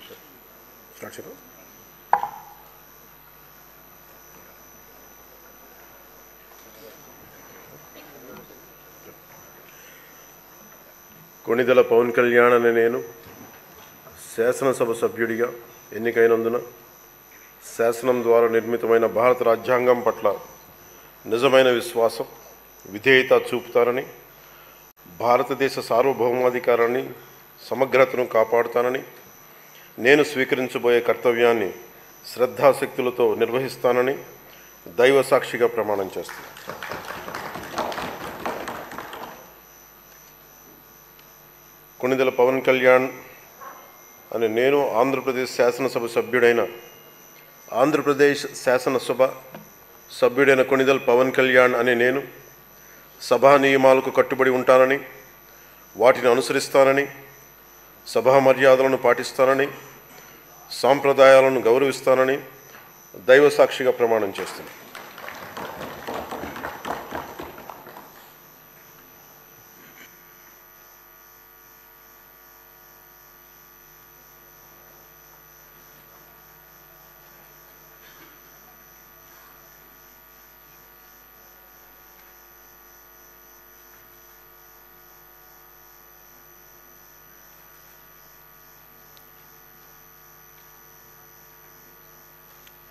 Start చేయరా? కొణిదల పవన్ కళ్యాణ్ అనే నేను శాసనసభ సభ్యుడిగా ఎన్నికైనందున శాసనం ద్వారా నిర్మితమైన భారత రాజ్యాంగం పట్ల నిజమైన విశ్వాసం విధేయత చూపుతానని భారతదేశ సార్వభౌమాధికారాన్ని సమగ్రతను కాపాడుతానని నేను స్వీకరించబోయే కర్తవ్యాన్ని శ్రద్ధాశక్తులతో నిర్వహిస్తానని దైవ సాక్షిగా ప్రమాణం చేస్తాను కొణిదెల పవన్ కళ్యాణ్ అని నేను ఆంధ్రప్రదేశ్ శాసనసభ సభ్యుడైన ఆంధ్రప్రదేశ్ శాసనసభ సభ్యుడైన కొణిదెల పవన్ కళ్యాణ్ అనే నేను సభా నియమాలకు కట్టుబడి ఉంటానని వాటిని అనుసరిస్తానని సభా మర్యాదలను పాటిస్తానని సాంప్రదాయాలను గౌరవిస్తానని దైవ సాక్షిగా ప్రమాణం చేస్తున్నాను.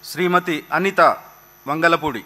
శ్రీమతి అనిత వంగలపూడి.